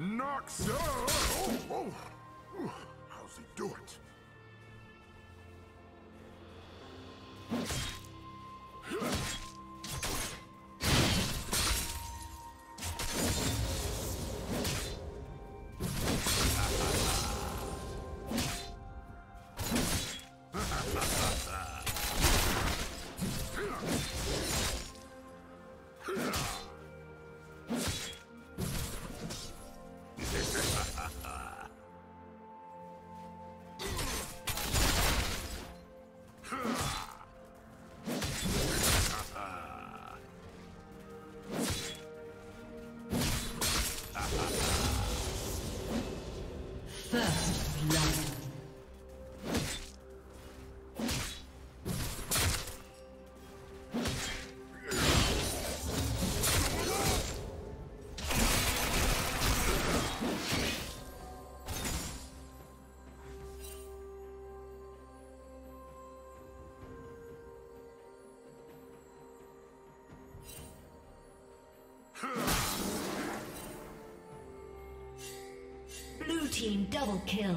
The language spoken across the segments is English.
Knocks. Oh, oh, oh. Team double kill.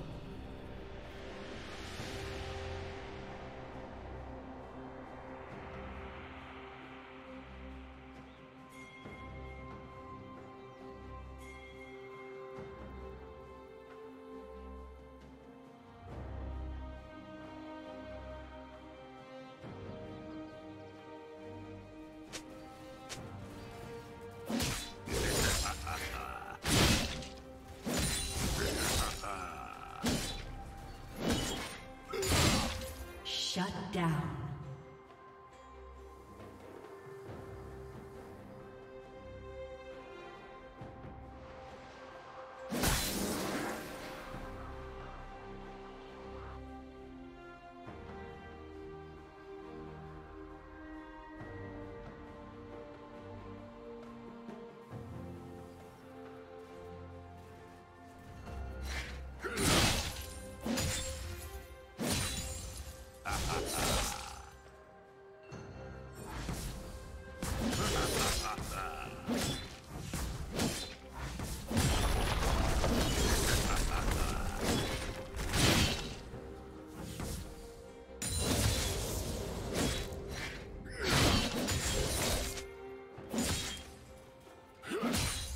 Shut down.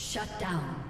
Shut down.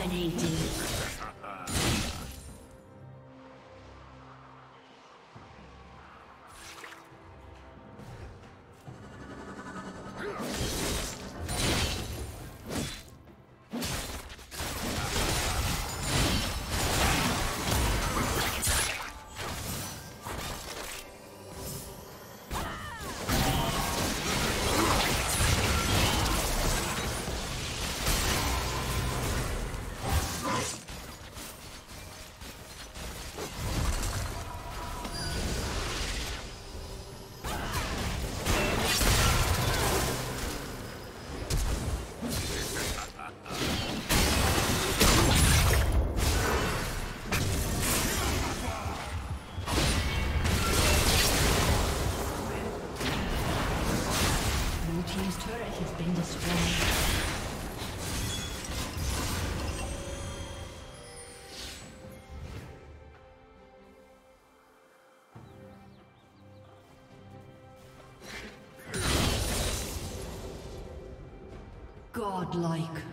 Dominating. Godlike.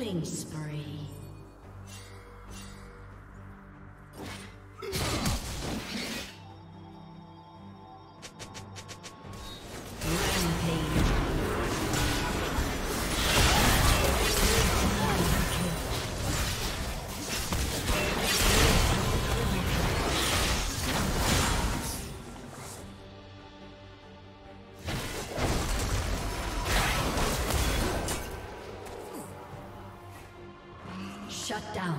Killing spree. Shut down.